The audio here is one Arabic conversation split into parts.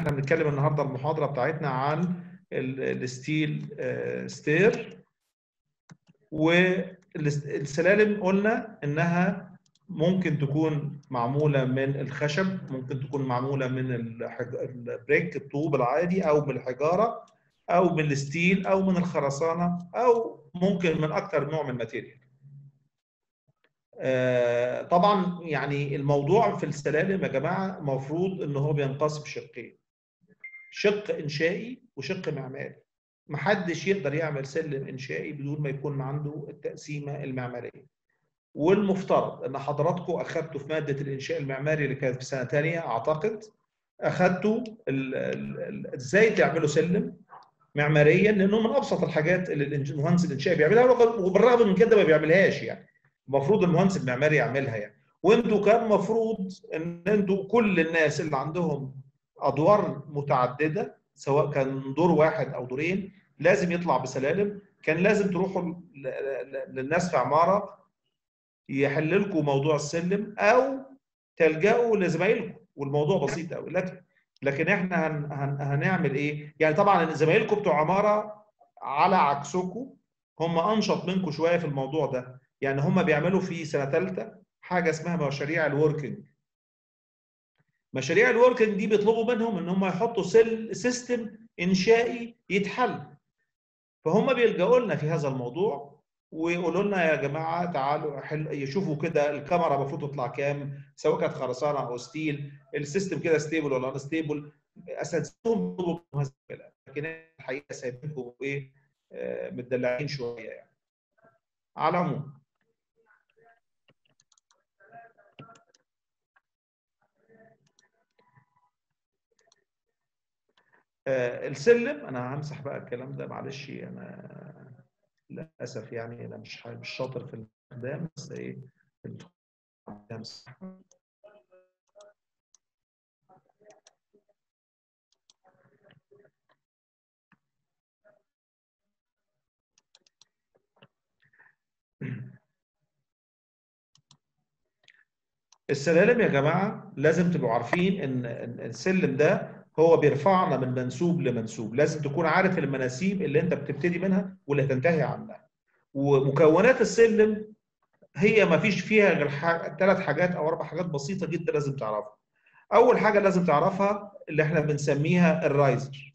إحنا بنتكلم النهارده المحاضره بتاعتنا عن ال steel stair والسلالم قلنا إنها ممكن تكون معمولة من الخشب ممكن تكون معمولة من ال brick الطوب العادي أو من الحجارة أو من ال steel أو من الخرسانة أو ممكن من أكثر نوع من ال material طبعا يعني الموضوع في السلالم يا جماعة المفروض إن هو بينقسم شقين. شق إنشائي وشق معماري. محدش يقدر يعمل سلم إنشائي بدون ما يكون عنده التقسيمة المعمارية. والمفترض إن حضراتكم اخذتوا في مادة الإنشاء المعماري اللي كانت في سنة ثانية أعتقد اخذتوا إزاي تعملوا سلم معماريا لأنه من أبسط الحاجات اللي المهندس الإنشائي بيعملها وبالرغم من كده ما بيعملهاش يعني. المفروض المهندس المعماري يعملها يعني. وأنتوا كان المفروض إن أنتوا كل الناس اللي عندهم أدوار متعددة سواء كان دور واحد أو دورين لازم يطلع بسلالم. كان لازم تروحوا للناس في عمارة يحل لكم موضوع السلم أو تلجأوا لزمايلكم والموضوع بسيط قوي لكن لكن إحنا هن هن هنعمل إيه؟ يعني طبعا زمايلكم بتوع عمارة على عكسكم هم أنشط منكم شوية في الموضوع ده. يعني هم بيعملوا في سنة ثالثه حاجة اسمها مشاريع الـ working. مشاريع الـ working دي بيطلبوا منهم إن هم يحطوا steel system إنشائي يتحل. فهم بيلجأوا لنا في هذا الموضوع ويقولوا لنا يا جماعة تعالوا حل يشوفوا كده الكاميرا المفروض تطلع كام سواء كانت خرسانة أو steel الـ system كده stable ولا unstable اساتذتهم لكن الحقيقة سايبينكم إيه متدلعين شوية يعني. على العموم. السلم أنا همسح بقى الكلام ده معلش أنا للأسف يعني أنا مش مش شاطر في الاستخدام بس إيه السلالم يا جماعة لازم تبقوا عارفين إن السلم ده هو بيرفعنا من منسوب لمنسوب. لازم تكون عارف المناسيب اللي انت بتبتدي منها واللي هتنتهي عنها. ومكونات السلم هي ما فيش فيها غير ثلاث حاجات أو أربع حاجات بسيطة جدا لازم تعرفها. أول حاجة لازم تعرفها اللي إحنا بنسميها الرايزر.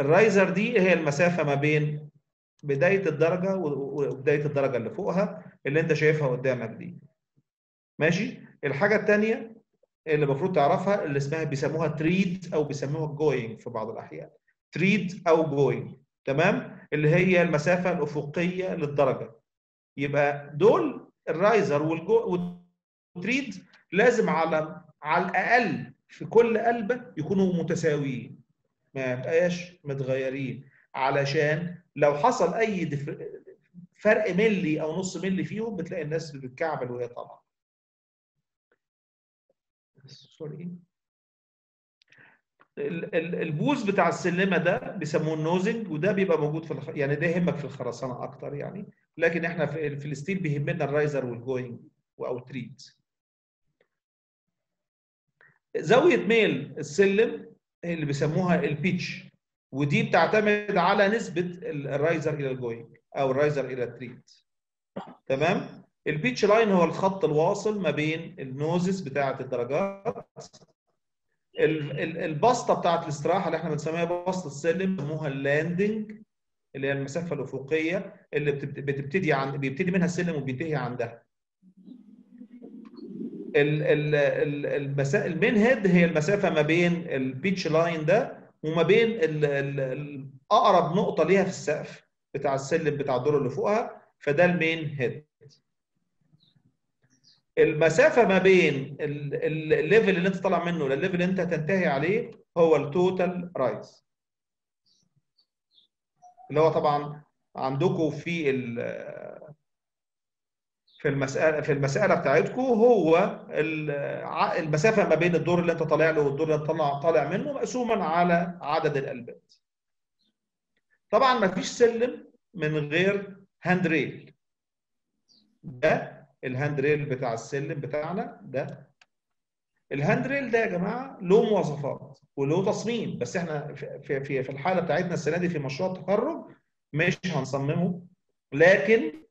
الرايزر دي هي المسافة ما بين بداية الدرجة وبداية الدرجة اللي فوقها اللي أنت شايفها قدامك دي. ماشي؟ الحاجة الثانية اللي المفروض تعرفها اللي اسمها بيسموها tread أو بيسموها going في بعض الأحيان. tread أو going تمام؟ اللي هي المسافة الأفقية للدرجة. يبقى دول الـ riser والـ tread لازم على على الأقل في كل قلبه يكونوا متساويين. ما يبقاش متغيرين. علشان لو حصل أي. فرق ملي أو نص ملي فيهم بتلاقي الناس بتتكعبل وهي طالعة. sorry. الـ nose بتاع السلمه ده بيسموه الـ nosing وده بيبقى موجود في. يعني ده يهمك في الخرسانة أكتر يعني. لكن إحنا في, في الـ steel بيهمنا الـ riser والـ going أو tread زاوية ميل السلم اللي بيسموها الـ pitch ودي بتعتمد على نسبة الرايزر إلى الجوينج أو الرايزر إلى التريد تمام؟ الـ pitch line هو الخط الواصل ما بين الـ noses بتاعة الدرجات البسطة بتاعة الاستراحة اللي إحنا بنسميها بسطة السلم بيسموها الـ landing اللي هي المسافة الأفقية اللي بتبتدي عن بيبتدي منها السلم وبينتهي عندها. الـ main head هي المسافة ما بين الـ pitch line ده وما بين اقرب نقطة ليها في السقف بتاع السلم بتاع الدور اللي فوقها فده الـ main head المسافة ما بين الـ level اللي انت طالع منه للل level اللي انت هتنتهي عليه هو الـ total rise اللي هو طبعا عندكم في في المساله في المسألة بتاعتكم هو المسافة ما بين الدور اللي انت طالع له والدور اللي انت طالع طالع منه مقسوما على عدد القلبات. طبعا ما فيش سلم من غير hand rail. ده الـ hand rail بتاع السلم بتاعنا ده. الـ hand rail ده يا جماعة له مواصفات وله تصميم بس إحنا في في في الحالة بتاعتنا السنة دي في مشروع التخرج مش هنصممه. لكن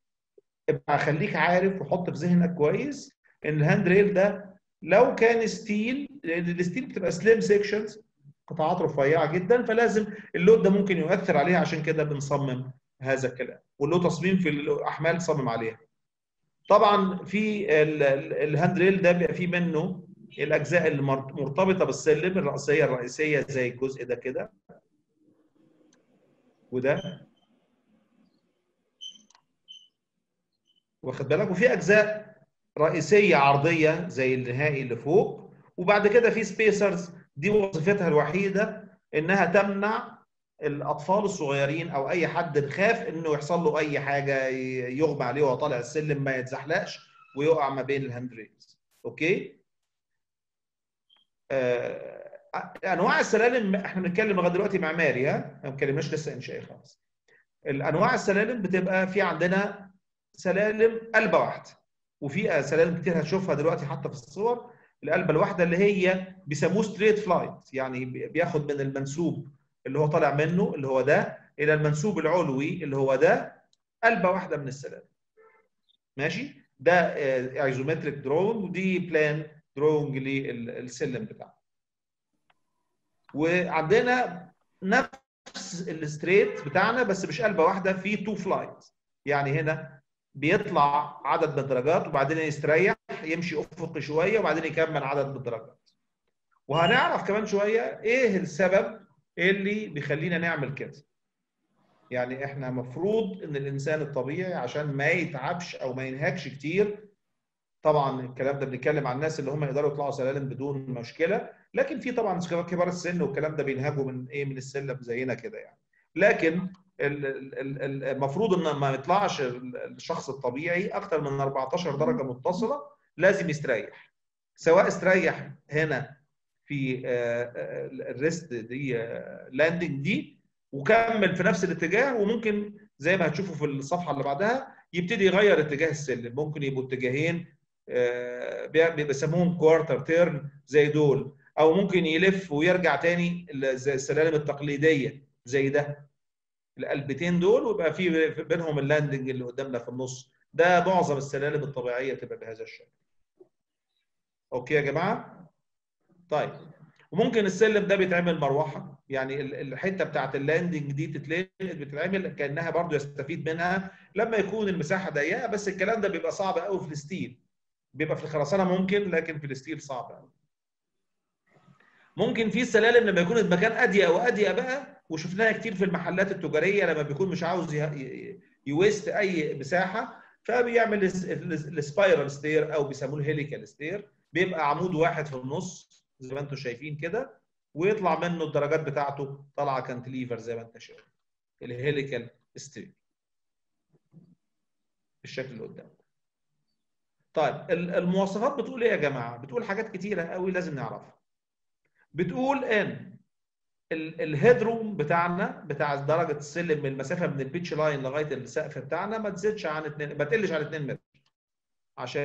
ابقى خليك عارف وحط في ذهنك كويس إن الـ hand rail ده لو كان steel لأن الـ steel بتبقى slim sections قطاعات رفيعة جدا فلازم الـ load ده ممكن يؤثر عليها عشان كده بنصمم هذا الكلام وله تصميم في الأحمال تصمم عليها. طبعا في الـ hand rail ده بيبقى فيه منه الأجزاء اللي مرتبطة بالسلم الرئيسية الرئيسية زي الجزء ده كده. وده. واخد بالك؟ وفي أجزاء رئيسية عرضية زي النهائي اللي فوق. وبعد كده في spacers دي وظيفتها الوحيدة إنها تمنع الأطفال الصغيرين أو أي حد خاف إنه يحصل له أي حاجة يغمى عليه وهو طالع السلم ما يتزحلقش ويقع ما بين الـ hand rails okay؟ آه أنواع السلالم إحنا بنتكلم لغاية دلوقتي معماري ها؟ ما اتكلمناش لسه انشائي خالص الأنواع السلالم بتبقى في عندنا سلالم قلبة واحدة وفي سلالم كتير هتشوفها دلوقتي حتى في الصور. القلبة الواحدة اللي هي بيسموه straight flight يعني بياخد من المنسوب اللي هو طالع منه اللي هو ده إلى المنسوب العلوي اللي هو ده قلبه واحدة من السلالم. ماشي؟ ده isometric drawing ودي plan drawing للسلم بتاعنا وعندنا نفس الـ straight بتاعنا بس مش قلبه واحدة في two flight يعني هنا بيطلع عدد من الدرجات وبعدين يستريح يمشي أفقي شوية وبعدين يكمل عدد من الدرجات. وهنعرف كمان شوية إيه السبب اللي بيخلينا نعمل كده؟ يعني إحنا مفروض إن الإنسان الطبيعي عشان ما يتعبش أو ما ينهكش كتير طبعا الكلام ده بنتكلم عن الناس اللي هم يقدروا يطلعوا سلالم بدون مشكلة لكن في طبعا كبار السن والكلام ده بينهجوا من إيه من السلم زينا كده يعني. لكن المفروض إن ما يطلعش الشخص الطبيعي أكتر من 14 درجة متصلة لازم يستريح. سواء استريح هنا في الـ rest دي landing دي وكمل في نفس الاتجاه وممكن زي ما هتشوفوا في الصفحة اللي بعدها يبتدي يغير اتجاه السلم. ممكن يبقوا اتجاهين بيسموهم quarter turn زي دول. أو ممكن يلف ويرجع تاني السلالم التقليدية زي ده. القلبتين دول ويبقى في بينهم الـ landing اللي قدامنا في النص. ده معظم السلالم الطبيعية تبقى بهذا الشكل. okay يا جماعة؟ طيب. وممكن السلم ده بيتعمل مروحة. يعني الحتة بتاعت الـ landing دي تتلقط بتتعمل كأنها برضو يستفيد منها. لما يكون المساحة ضيقة بس الكلام ده بيبقى صعب قوي في الـ steel. بيبقى في الخرسانة ممكن لكن في ال steel صعب قوي ممكن في السلالم لما يكون المكان أضيق واضيق بقى وشفناها كتير في المحلات التجارية لما بيكون مش عاوز ي waste أي مساحة فبيعمل ال spiral stair أو بيسموه ال helical stair بيبقى عمود واحد في النص. زي ما أنتم شايفين كده ويطلع منه الدرجات بتاعته طالعة cantilever زي ما انت شايف. ال helical stair بالشكل اللي قدامك. طيب المواصفات بتقول إيه يا جماعة؟ بتقول حاجات كتيرة قوي لازم نعرفها. بتقول إن ال headroom بتاعنا بتاع درجة السلم من المسافه من ال pitch line لغاية السقف بتاعنا ما تزيدش عن 2 ما تقلش عن 2 متر. عشان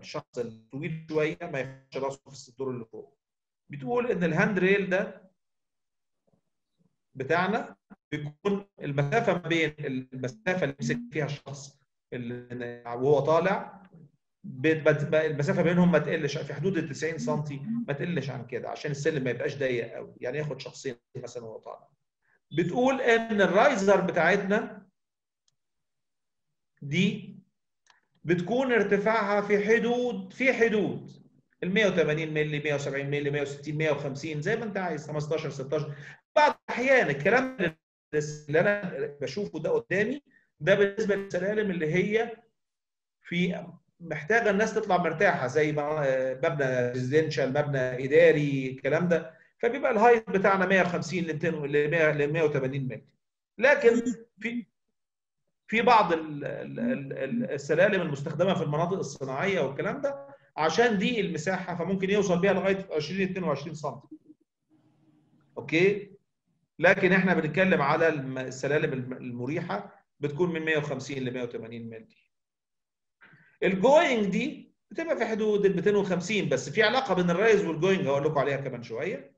الشخص الطويل شوية ما يخش راسه في الدور اللي فوق. بتقول إن ال handrail ده بتاعنا بيكون المسافة ما بين المسافة اللي يمسك فيها الشخص وهو طالع المسافة بينهم ما تقلش في حدود ال 90 سم ما تقلش عن كده عشان السلم ما يبقاش ضيق قوي يعني ياخد شخصين مثلا وهو طالع. بتقول إن الرايزر بتاعتنا دي بتكون ارتفاعها في حدود في حدود ال 180 مللي 170 مللي 160 150 زي ما انت عايز 15 16 بعض الأحيان الكلام اللي أنا بشوفه ده قدامي ده بالنسبة للسلالم اللي هي في محتاجة الناس تطلع مرتاحة زي مبنى residential مبنى إداري الكلام ده. فبيبقى ال height بتاعنا 150 ل 200 ل 180 متر لكن في في بعض السلالم المستخدمة في المناطق الصناعية والكلام ده عشان دي المساحة فممكن يوصل بيها لغاية 20 22 سم. okay؟ لكن إحنا بنتكلم على السلالم المريحة بتكون من 150 ل 180 مللي. الجوينج دي بتبقى في حدود ال 250 بس في علاقة بين ال rise وال going هقول لكم عليها كمان شوية.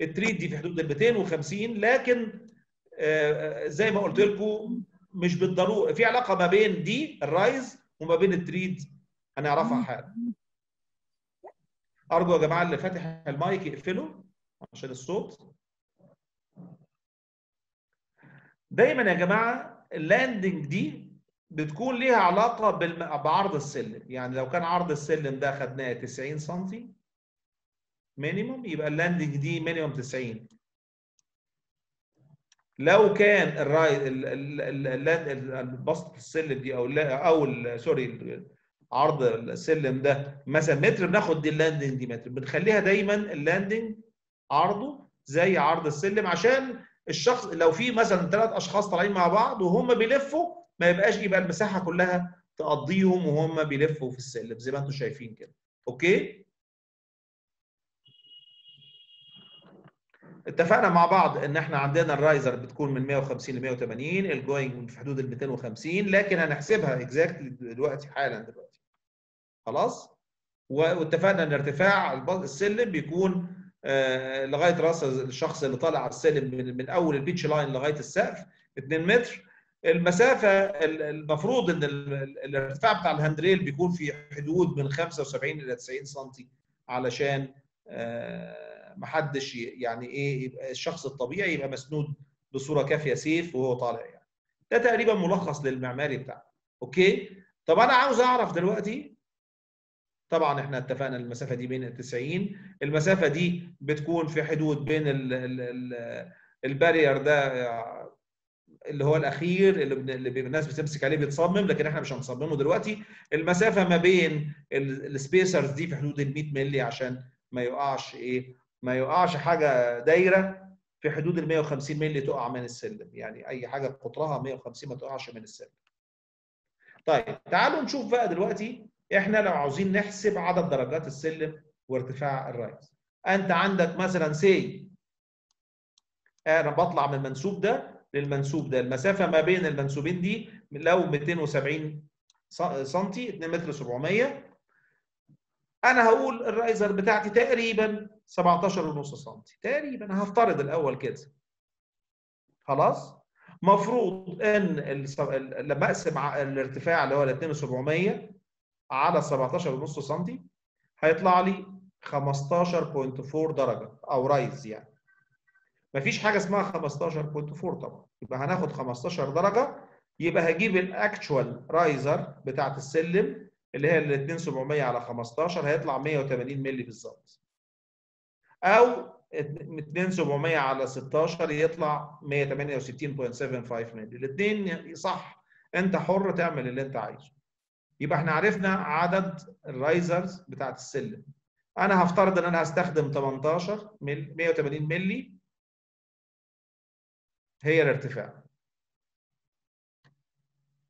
ال tread دي في حدود ال 250 لكن زي ما قلت لكم مش بالضرورة. في علاقة ما بين دي ال rise وما بين ال tread هنعرفها حالا أرجو يا جماعة اللي فاتح المايك يقفله عشان الصوت. دايما يا جماعة ال landing دي بتكون ليها علاقة بعرض السلم. يعني لو كان عرض السلم ده خدناه 90 سم minimum يبقى ال landing دي minimum 90 لو كان الراي بسط السلم دي أو أو sorry عرض السلم ده. مثلا متر بناخد دي ال landing دي متر بنخليها دايما ال landing عرضه زي عرض السلم عشان الشخص لو في مثلا ثلاث أشخاص طالعين مع بعض وهم بيلفوا ما يبقاش يبقى المساحة كلها تقضيهم وهم بيلفوا في السلم زي ما أنتم شايفين كده. okay؟ اتفقنا مع بعض إن إحنا عندنا ال riser بتكون من 150 ل 180 الجوينج في حدود ال 250 لكن هنحسبها exactly دلوقتي حالا دلوقتي. خلاص؟ واتفقنا إن ارتفاع السلم بيكون آه لغاية رأس الشخص اللي طالع على السلم من, أول ال pitch line لغاية السقف 2 متر. المسافة المفروض إن الارتفاع بتاع ال handrail بيكون في حدود من 75 إلى 90 سم علشان آه محدش يعني إيه يبقى الشخص الطبيعي يبقى مسنود بصورة كافية safe وهو طالع يعني. ده تقريبا ملخص للمعماري بتاعنا. okay؟ طب أنا عاوز أعرف دلوقتي طبعا إحنا اتفقنا المسافة دي بين ال 90 المسافة دي بتكون في حدود بين ال ال ال ال barrier ده اللي هو الأخير اللي, اللي الناس بتمسك عليه بيتصمم لكن إحنا مش هنصممه دلوقتي. المسافة ما بين ال spacers دي في حدود ال 100 مللي عشان ما يقعش إيه ما يقعش حاجة دايرة في حدود ال 150 مللي تقع من السلم. يعني أي حاجة قطرها 150 ما تقعش من السلم. طيب تعالوا نشوف بقى دلوقتي إحنا لو عاوزين نحسب عدد درجات السلم وارتفاع ال rise انت عندك مثلا C أنا بطلع من المنسوب ده للمنسوب ده. المسافة ما بين المنسوبين دي لو 270 سم 2 متر 700 أنا هقول ال riser بتاعتي تقريبا 17 ونص سم تقريبا هفترض الأول كده. خلاص؟ مفروض إن لما أقسم الارتفاع اللي هو ال 2700 على 17 ونص سم هيطلع لي 15.4 درجة أو rise يعني. مفيش حاجة اسمها 15.4 طبعا. يبقى هناخد 15 درجة يبقى هجيب ال actual riser بتاعت السلم اللي هي ال 2700 على 15 هيطلع 180 مللي بالظبط. أو 2700 على 16 يطلع 168.75 مللي. الاثنين صح. أنت حر تعمل اللي أنت عايزه. يبقى إحنا عرفنا عدد ال risers بتاعت السلم. أنا هفترض إن أنا هستخدم 18 مل 180 مللي هي الارتفاع.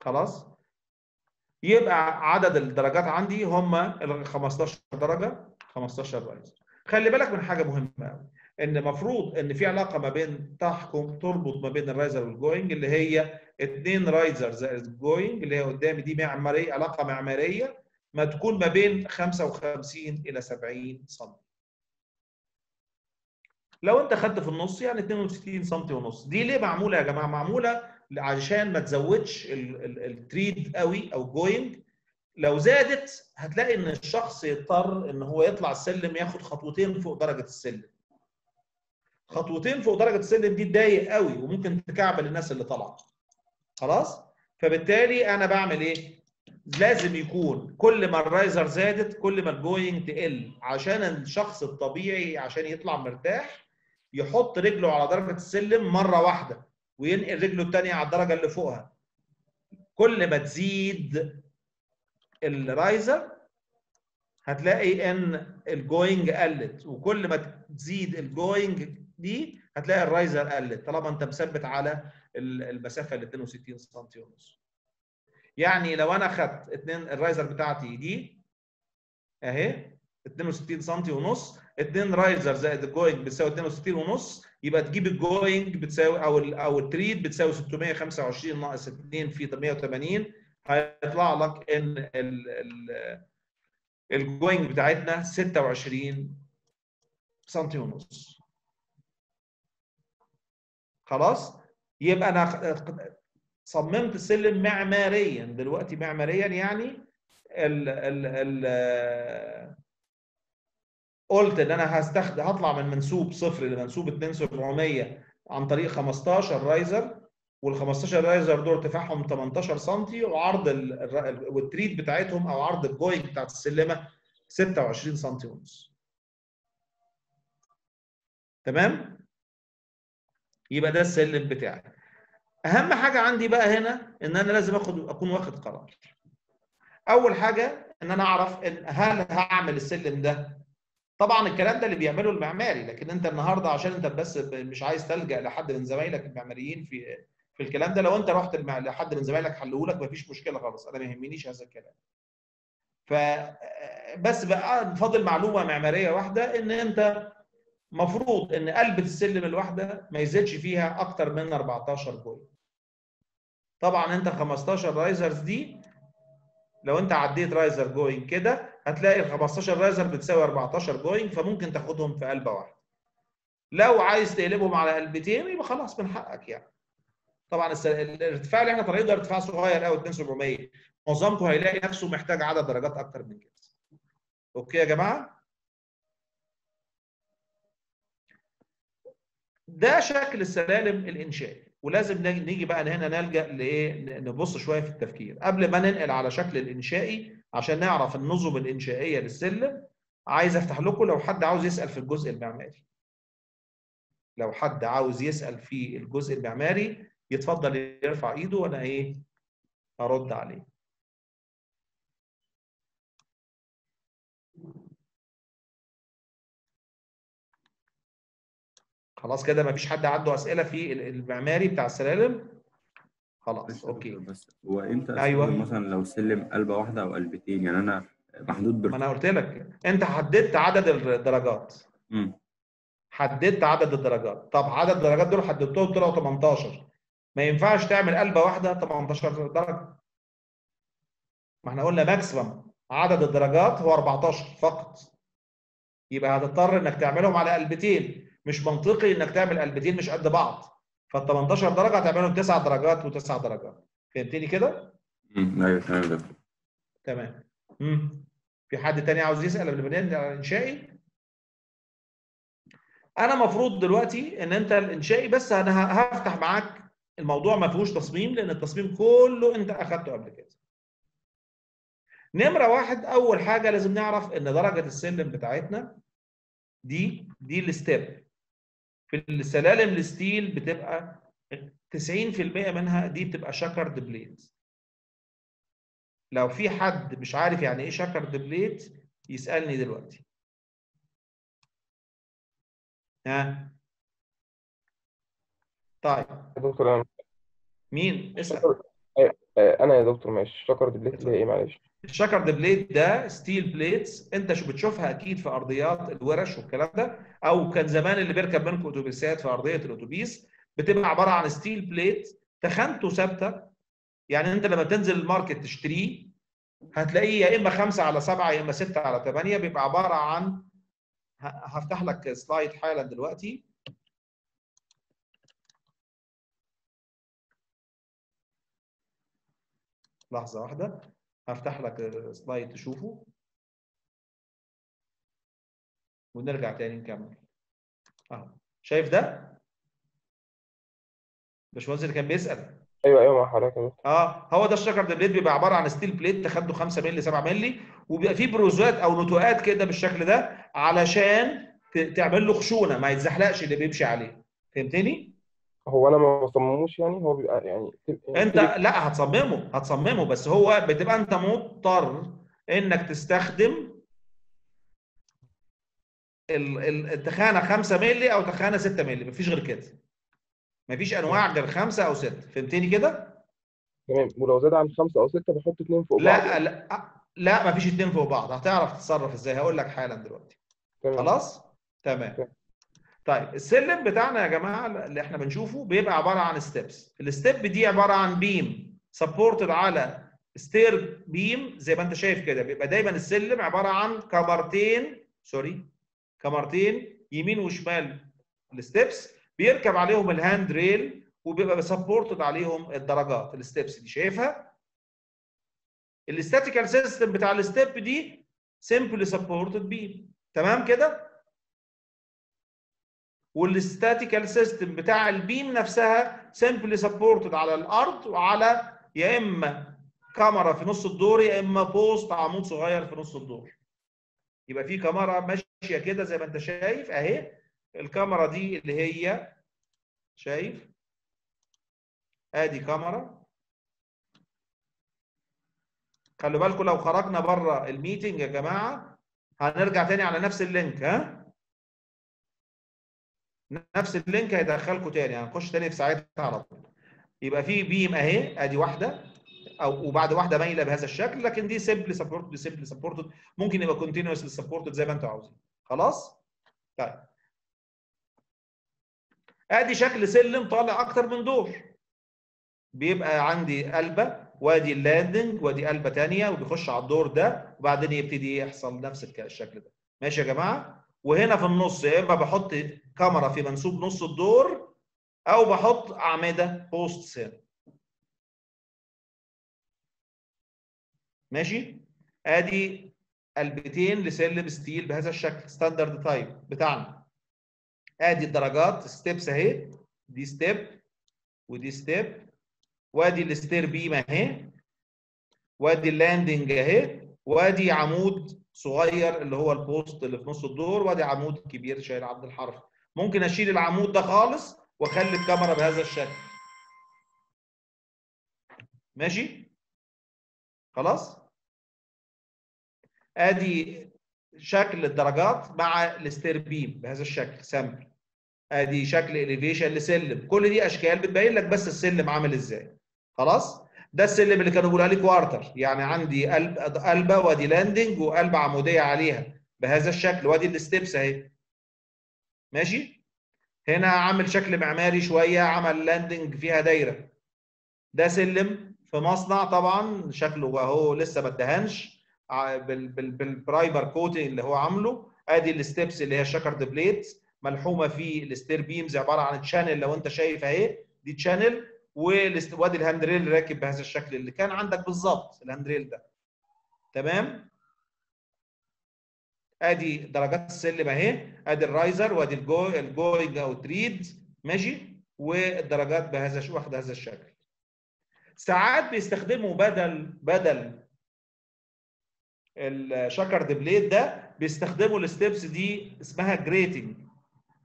خلاص؟ يبقى عدد الدرجات عندي هم ال 15 درجة 15 riser خلي بالك من حاجة مهمة قوي إن المفروض إن في علاقة ما بين تحكم تربط ما بين ال riser وال going اللي هي اثنين riser زائد الجوينج اللي هي قدامي دي معمارية علاقة معمارية ما تكون ما بين 55 إلى 70 سم. لو أنت خدت في النص يعني 62 سم ونص. دي ليه معمولة يا جماعة؟ معمولة عشان ما تزودش ال tread قوي أو جوينج. لو زادت هتلاقي إن الشخص يضطر إن هو يطلع السلم ياخد خطوتين فوق درجة السلم. خطوتين فوق درجة السلم دي تضايق قوي وممكن تكعبل الناس اللي طالعة. خلاص؟ فبالتالي أنا بعمل إيه؟ لازم يكون كل ما ال riser زادت كل ما الجوينج تقل عشان الشخص الطبيعي عشان يطلع مرتاح يحط رجله على درجة السلم مرة واحدة وينقل رجله الثانية على الدرجة اللي فوقها. كل ما تزيد ال riser هتلاقي إن الجوينج قلت وكل ما تزيد الجوينج دي هتلاقي ال riser قلت طالما انت مثبت على المسافة ال 62 سم ونص يعني لو أنا خدت اتنين ال riser بتاعتي دي اهي 62 سم ونص 2 riser زائد الجوينج بتساوي 62 ونص يبقى تجيب الجوينج بتساوي أو ال أو ال tread بتساوي 625 ناقص 2 في 180 هيطلع لك إن ال ال الجوينج بتاعتنا 26 سنتي ونص خلاص يبقى أنا صممت السلم معماريا دلوقتي معماريا يعني ال ال ال قلت إن أنا هستخدم هطلع من منسوب صفر لمنسوب 2700 عن طريق 15 riser وال 15 riser دول ارتفاعهم 18 سم وعرض وال tread بتاعتهم أو عرض الجوينج بتاعت السلمة 26 سم ونص. تمام؟ يبقى ده السلم بتاعي. أهم حاجة عندي بقى هنا إن أنا لازم آخد أكون واخد قرار. أول حاجة إن أنا أعرف إن هل هعمل السلم ده طبعا الكلام ده اللي بيعمله المعماري لكن أنت النهارده عشان أنت بس مش عايز تلجأ لحد من زمايلك المعماريين في في الكلام ده لو أنت رحت لحد من زمايلك حلوه لك مفيش مشكلة خالص أنا ما يهمنيش هذا الكلام ف بس بقى فاضل معلومة معمارية واحدة إن أنت مفروض إن قلبة السلم الواحدة ما يزيدش فيها أكتر من 14 بوينت طبعا أنت 15 risers دي لو أنت عديت riser going كده هتلاقي ال 15 riser بتساوي 14 جوينج فممكن تاخدهم في قلبة واحدة. لو عايز تقلبهم على قلبتين يبقى خلاص من حقك يعني. طبعا الارتفاع اللي إحنا طالعينه ده ارتفاع صغير قوي 2700 معظمكم هيلاقي نفسه محتاج عدد درجات أكتر من كده. أوكي يا جماعة؟ ده شكل السلالم الإنشائي. ولازم نيجي بقى هنا نلجأ لإيه؟ نبص شوية في التفكير. قبل ما ننقل على شكل الإنشائي عشان نعرف النظم الإنشائية للسلم عايز أفتح لكم لو حد عاوز يسأل في الجزء المعماري. لو حد عاوز يسأل في الجزء المعماري يتفضل يرفع إيده وأنا إيه؟ أرد عليه. خلاص كده مفيش حد عنده أسئلة في المعماري بتاع السلالم؟ خلاص أوكي. بس هو إمتى أيوة. مثلا لو سلم قلبة واحدة أو قلبتين؟ يعني أنا محدود ما أنا قلت لك. أنت حددت عدد الدرجات. امم حددت عدد الدرجات. طب عدد الدرجات دول حددتهم طلعوا 18 ما ينفعش تعمل قلبة واحدة 18 درجة. ما إحنا قلنا ماكسيمم عدد الدرجات هو 14 فقط. يبقى هتضطر إنك تعملهم على قلبتين. مش منطقي إنك تعمل قلبتين مش قد بعض فال 18 درجة هتعملهم 9 درجات و9 درجات فهمتني كده؟ امم أيوه تمام تمام امم في حد تاني عاوز يسأل قبل ما على الإنشائي؟ أنا مفروض دلوقتي إن أنت الإنشائي بس أنا هفتح معاك الموضوع ما فيهوش تصميم لأن التصميم كله أنت أخدته قبل كده. نمرة واحد أول حاجة لازم نعرف إن درجة السلم بتاعتنا دي دي ال step في السلالم ال steel بتبقى 90% منها دي بتبقى chequered plate. لو في حد مش عارف يعني إيه chequered plate يسألني دلوقتي. ها؟ طيب. يا دكتور مين؟ اسأل. أنا يا دكتور ماشي. chequered plate اللي هي إيه معلش. ال chequered plate ده steel plates انت شو بتشوفها أكيد في أرضيات الورش والكلام ده أو كان زمان اللي بيركب منكم أتوبيسات في أرضية الأتوبيس بتبقى عبارة عن steel plate تخانته ثابتة. يعني انت لما تنزل ال market تشتريه هتلاقيه يا إما 5 على 7 يا إما 6 على 8 بيبقى عبارة عن هفتح لك slide حالا دلوقتي. لحظة واحدة. هفتح لك slide تشوفه. ونرجع تاني نكمل. أهو. شايف ده؟ باشمهندس اللي كان بيسأل. أيوه أيوه مع حضرتك. آه هو ده ال chequered plate بيبقى عبارة عن steel plate تخنه 5 مللي 7 مللي وبيبقى فيه بروزات أو نتوءات كده بالشكل ده علشان تعمل له خشونة ما يتزحلقش اللي بيمشي عليه. فهمتني؟ هو أنا ما بصمموش يعني هو بيبقى يعني أنت لا هتصممه هتصممه بس هو بتبقى أنت مضطر إنك تستخدم التخانة 5 مللي أو تخانة 6 مللي مفيش غير كده. مفيش أنواع غير 5 أو 6 فهمتني كده؟ تمام. ولو زاد عن خمسة أو ستة بحط اثنين فوق بعض. لا لا لا مفيش اتنين فوق بعض. هتعرف تتصرف إزاي؟ هقول لك حالا دلوقتي. تمام. خلاص؟ تمام. تمام. طيب السلم بتاعنا يا جماعة اللي إحنا بنشوفه بيبقى عبارة عن steps ال step دي عبارة عن beam supported على stair beam زي ما انت شايف كده. بيبقى دايما السلم عبارة عن كمرتين sorry كمرتين يمين وشمال ال steps بيركب عليهم ال handrail وبيبقى supported عليهم الدرجات ال steps دي. شايفها؟ ال statical system بتاع ال step دي simply supported beam تمام كده؟ وال statical system بتاع ال beam نفسها simply supported على الأرض وعلى يا إما كمرة في نص الدور يا إما post عمود صغير في نص الدور. يبقى في كمرة ماشية كده زي ما أنت شايف أهي. الكمرة دي اللي هي شايف. آدي كمرة. خلوا بالكم لو خرجنا بره ال meeting يا جماعة هنرجع تاني على نفس ال link ها؟ نفس ال link هيدخلكم تاني هنخش تاني في ساعتها على طول. يبقى في beam اهي ادي واحدة أو وبعد واحدة مايلة بهذا الشكل لكن دي simply supported دي simply supported ممكن يبقى continuously supported زي ما أنتوا عاوزين. خلاص؟ طيب. ادي شكل سلم طالع أكتر من دور. بيبقى عندي قلبه وادي ال landing وادي قلبه ثانية وبيخش على الدور ده وبعدين يبتدي يحصل نفس الشكل ده. ماشي يا جماعة؟ وهنا في النص يا إما بحط كمرة في منسوب نص الدور أو بحط أعمدة posts هنا ماشي؟ آدي قلبتين لسلم ستيل بهذا الشكل ستاندرد تايب بتاعنا. آدي الدرجات steps أهي دي step ودي step وادي ال stair beam اهي وادي ال landing أهي وادي عمود صغير اللي هو ال post اللي في نص الدور وادي عمود كبير شايل عبد الحرف. ممكن أشيل العمود ده خالص وأخلي الكمرة بهذا الشكل. ماشي؟ خلاص؟ آدي شكل الدرجات مع ال stair beam بهذا الشكل sample. آدي شكل elevation لسلم. كل دي أشكال بتبين لك بس السلم عامل إزاي. خلاص؟ ده السلم اللي كانوا بيقولوا عليه quarter يعني عندي قلب قلبة وادي landing وقلبة عمودية عليها بهذا الشكل. وادي ال steps أهي. ماشي؟ هنا عامل شكل معماري شوية عمل landing فيها دايرة. ده سلم في مصنع طبعا شكله اهو لسه ما اتدهنش بال primer coating اللي هو عامله. ادي ال steps اللي هي ال checkered plate ملحومة في ال stair beams عبارة عن channel لو انت شايف اهي. دي channel وادي ال hand rail راكب بهذا الشكل اللي كان عندك بالظبط ال hand rail ده. تمام؟ ادي درجات السلم اهي ادي ال riser وادي الجو الجوينج أو tread ماشي؟ والدرجات بهذا واخد هذا الشكل. ساعات بيستخدموا بدل بدل ال checkered plate ده بيستخدموا ال steps دي اسمها grating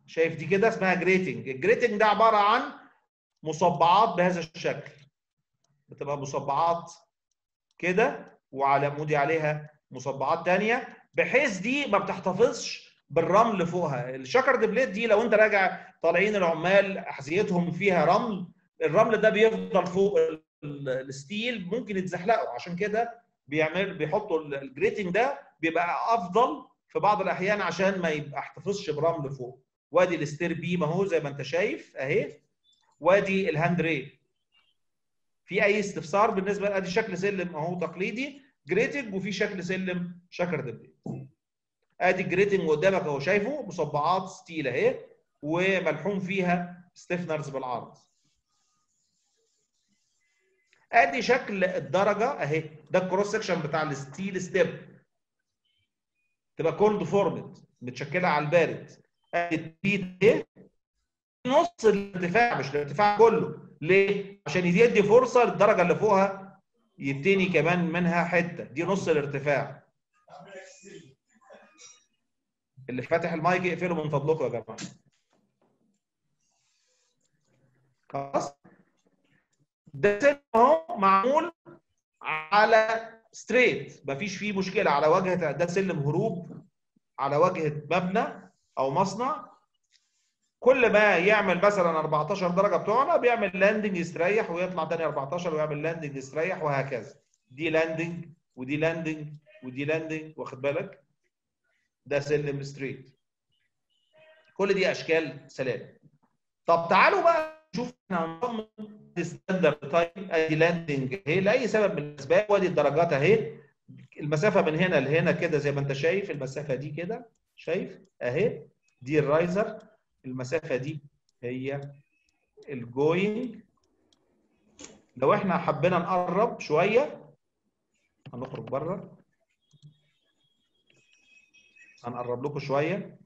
شايف دي كده؟ اسمها grating ال grating ده عبارة عن مصبعات بهذا الشكل. بتبقى مصبعات كده وعمودي عليها مصبعات ثانية بحيث دي ما بتحتفظش بالرمل فوقها ال checkered plate دي لو انت راجع طالعين العمال أحذيتهم فيها رمل الرمل ده بيفضل فوق ال steel ممكن يتزحلقوا. عشان كده بيعمل بيحطوا ال grating ده بيبقى أفضل في بعض الأحيان عشان ما يبقى احتفظش برمل فوق وادي ال stair beam أهو زي ما انت شايف أهي. وادي ال hand rail في أي استفسار بالنسبة لأدي شكل سلم أهو تقليدي؟ grating وفي شكل سلم checkered plate ادي ال grating قدامك اهو شايفه مصبعات steel اهي وملحوم فيها stiffeners بالعرض. ادي شكل الدرجة اهي ده ال cross section بتاع ال steel step. تبقى cold formed متشكلة على البارد. ادي البيت اهي. نص الارتفاع مش الارتفاع كله. ليه؟ عشان يدي فرصة للدرجة اللي فوقها يبتني كمان منها حتة. دي نص الارتفاع. اللي فاتح المايك يقفله من فضلكم يا جماعة. خلاص؟ ده سلم اهو معمول على ستريت مفيش فيه مشكلة. على واجهه ده سلم هروب. على واجهه مبنى أو مصنع. كل ما يعمل مثلا 14 درجة بتوعنا بيعمل landing يستريح ويطلع تاني 14 ويعمل landing يستريح وهكذا. دي landing ودي landing ودي landing واخد بالك؟ ده سلم straight كل دي أشكال سلالم طب تعالوا بقى نشوف إحنا هنصمم standard type ادي landing اهي لأي سبب من الأسباب. وأدي الدرجات أهي. المسافة من هنا لهنا كده زي ما أنت شايف المسافة دي كده شايف أهي. دي ال riser المسافة دي هي الجوينج لو إحنا حبينا نقرب شوية هنخرج بره. هنقرب لكم شوية.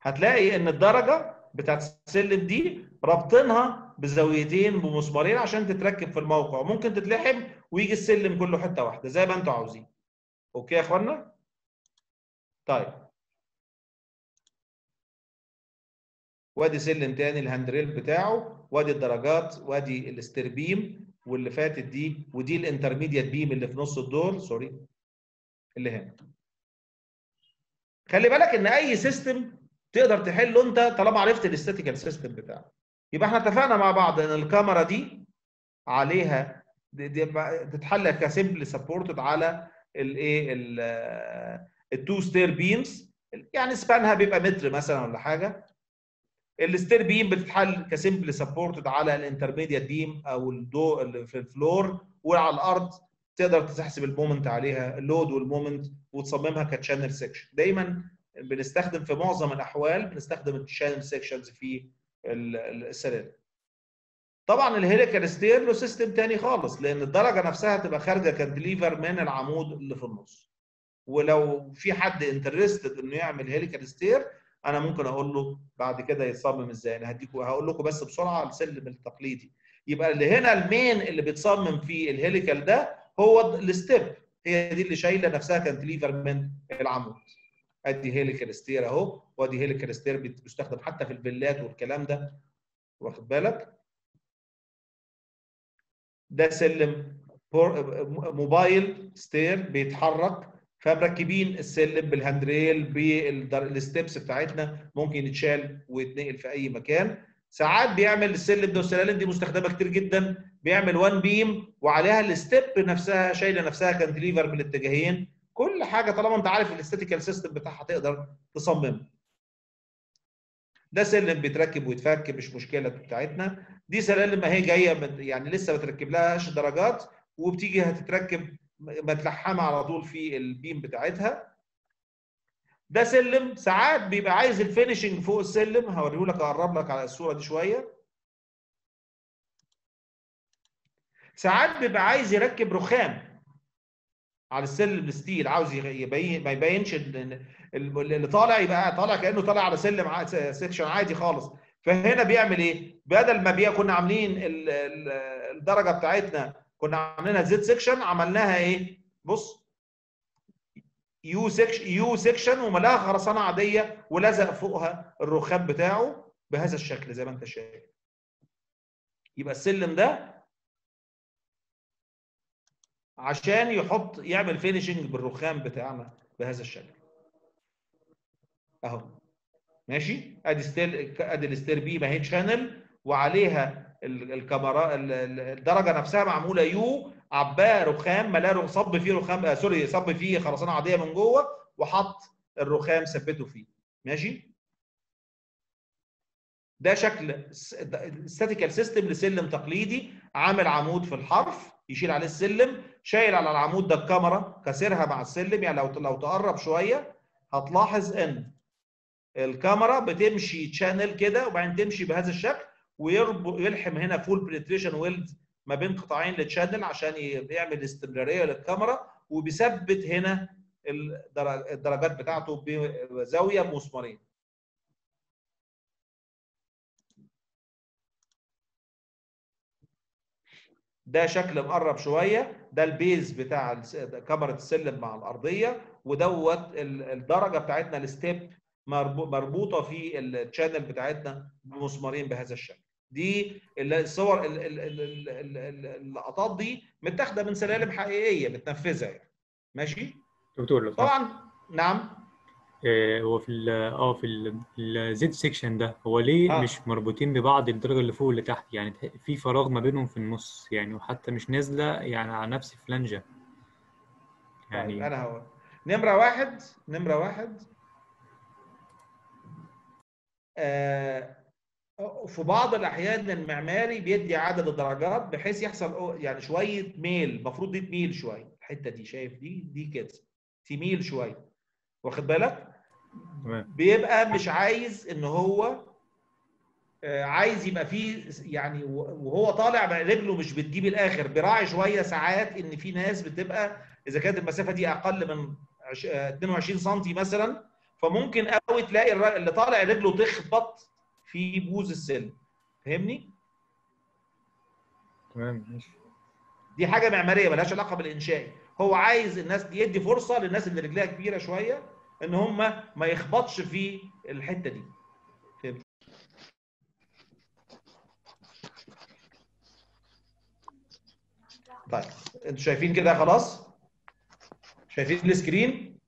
هتلاقي إن الدرجة بتاعت السلم دي رابطينها بزاويتين بمسمارين عشان تتركب في الموقع. ممكن تتلحم ويجي السلم كله حتة واحدة زي ما أنتوا عاوزين. okay يا إخوانا؟ طيب. وادي سلم تاني ال handrail بتاعه وادي الدرجات وادي ال stair beam. واللي فاتت دي ودي ال intermediate beam اللي في نص الدور sorry اللي هنا. خلي بالك إن أي system تقدر تحله أنت طالما عرفت ال statical system بتاعه. يبقى إحنا اتفقنا مع بعض إن الكمرة دي عليها دي دي تتحل ك simple supported على الايه ال two stair beams يعني span ها بيبقى متر مثلا ولا حاجة. ال stair beam بتتحل ك simple supported على ال intermediate beam أو الدو اللي في ال floor وعلى الأرض. تقدر تحسب ال moment عليها ال load وال moment وتصممها ك channel section دايما بنستخدم في معظم الأحوال بنستخدم ال channel sections في السلالم. طبعا ال helical stair له system تاني خالص لأن الدرجة نفسها تبقى خارجة cantilever من العمود اللي في النص. ولو في حد interested إنه يعمل helical stair أنا ممكن أقول له بعد كده يتصمم إزاي؟ أنا هديكم هقول لكم بس بسرعة السلم التقليدي. يبقى اللي هنا ال main اللي بيتصمم في ال helical ده هو ال step. هي دي اللي شايلة نفسها cantilever من العمود. أدي helical stair أهو وأدي helical stair بيستخدم حتى في الفيلات والكلام ده. واخد بالك؟ ده سلم mobile stair بيتحرك فمركبين السلم بال handrail بال steps بتاعتنا ممكن يتشال ويتنقل في أي مكان. ساعات بيعمل السلم ده والسلالم دي مستخدمة كتير جدا. بيعمل one beam وعليها ال step نفسها شايلة نفسها cantilever من الاتجاهين كل حاجة طالما أنت عارف ال statical system بتاعها تقدر تصممها ده سلم بيتركب ويتفك مش مشكلة بتاعتنا. دي سلالم اهي جاية من يعني لسه ما تركبلهاش درجات وبتيجي هتتركب متلحمه على طول في ال beam بتاعتها. ده سلم. ساعات بيبقى عايز ال finishing فوق السلم. هوريه لك اقرب لك على الصورة دي شوية. ساعات بيبقى عايز يركب رخام على السلم ال steel عاوز يبين ما يبينش اللي طالع يبقى طالع كأنه طالع على سلم section عادي خالص. فهنا بيعمل إيه؟ بدل ما كنا عاملين الدرجة بتاعتنا كنا عاملينها Z section عملناها إيه؟ بص U section U section وملاها خرسانه عادية ولزق فوقها الرخام بتاعه بهذا الشكل زي ما أنت شايف. يبقى السلم ده عشان يحط يعمل finishing بالرخام بتاعنا بهذا الشكل. أهو ماشي أدي steel أدي ال stair beam ما هي channel وعليها الكاميرا الدرجة نفسها معمولة U عباه رخام ملاه صب فيه رخام آه sorry صب فيه خرسانة عادية من جوه وحط الرخام ثبته فيه. ماشي؟ ده شكل statical system لسلم تقليدي عامل عمود في الحرف يشيل عليه السلم شايل على العمود ده الكاميرا كسرها مع السلم يعني لو لو تقرب شوية هتلاحظ إن الكاميرا بتمشي channel كده وبعدين تمشي بهذا الشكل ويلحم هنا full penetration weld ما بين قطاعين لل channel عشان يعمل استمرارية للكاميرا وبيثبت هنا الدرجات بتاعته بزاوية بمسمارين. ده شكل مقرب شوية ده ال base بتاع كاميرا السلم مع الأرضية ودوت الدرجة بتاعتنا ال step مربوطة في ال channel بتاعتنا بمسمارين بهذا الشكل دي الصور اللقطات دي متاخدة من سلالم حقيقية متنفذة يعني. ماشي؟ دكتور طبعا. نعم. آه هو في آه في ال Z section ده هو ليه آه. آه. مش مربوطين ببعض الدرجة اللي فوق واللي تحت؟ يعني في فراغ ما بينهم في النص يعني وحتى مش نازلة يعني على نفس flange ه يعني طيب أنا هو نمرة واحد نمرة واحد. آه، في بعض الأحيان المعماري بيدي عدد الدرجات بحيث يحصل يعني شوية ميل المفروض دي تميل شوية. الحتة دي شايف دي؟ دي كده. تميل شوية. واخد بالك؟ تمام. بيبقى مش عايز إن هو آه، عايز يبقى فيه يعني وهو طالع بقى رجله مش بتجيب الآخر. بيراعي شوية ساعات إن في ناس بتبقى إذا كانت المسافة دي أقل من عش- آه، 22 سم مثلا فممكن قوي تلاقي اللي طالع رجله تخبط في بوز السلم فاهمني؟ تمام ماشي. دي حاجة معمارية ملهاش علاقة بالانشائي هو عايز الناس دي يدي فرصة للناس اللي رجلها كبيرة شوية إن هم ما يخبطش في الحتة دي. فهمت؟ طيب أنتوا شايفين كده خلاص؟ شايفين ال screen؟